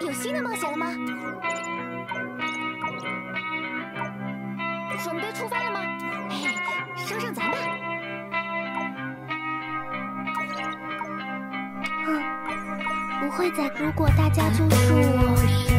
有新的冒险了吗？准备出发了吗？嘿，升上咱吧。嗯，不会再。如果大家就是我。